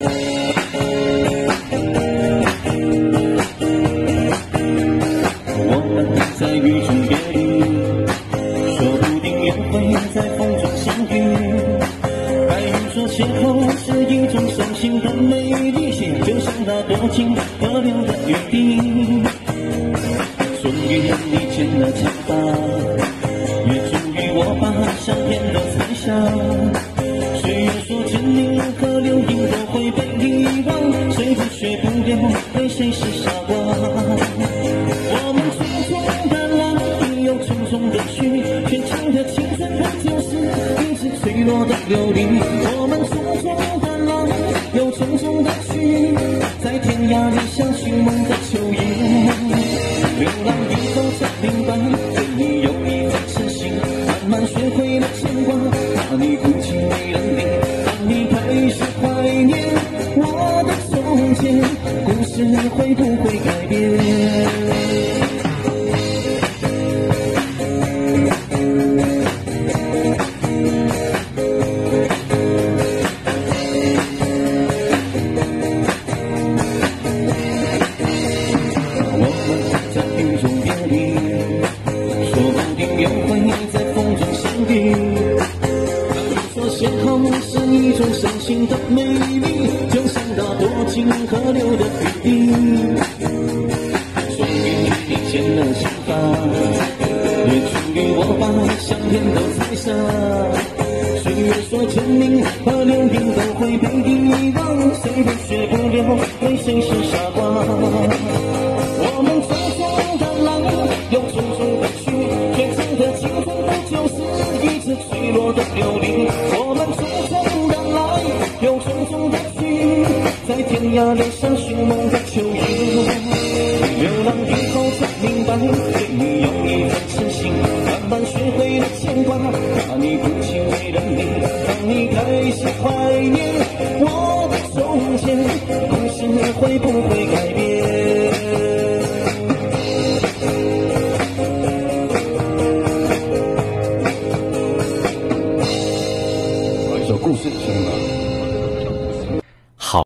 我们在雨中别离，说不定又会在风中相遇。白云说邂逅是一种伤心的美丽，就像那多情河流的雨滴。终于你剪了长发，也终于我把相片都拆下。会被遗忘，谁都学不了对谁是傻瓜。我们匆匆的来，又匆匆的去，却唱的青春不就是一直脆弱的流离？我们匆匆的来，又匆匆的去，在天涯里相寻梦的秋叶。流浪以后才明白，从前，故事会不会改变？我们在雨中别离，说不定又会在风中相遇。的美丽，就像那多情河流的雨滴。终于你剪了长发，也终于我把相片都拆下。岁月说真情和流萤都会被遗忘，谁都学不了对谁是傻瓜。我们匆匆的来，又匆匆的去，却唱的青春那的流浪以后才明白对你有一份心慢慢学会了牵挂把你你开始怀念我的从前故事会不会改变故事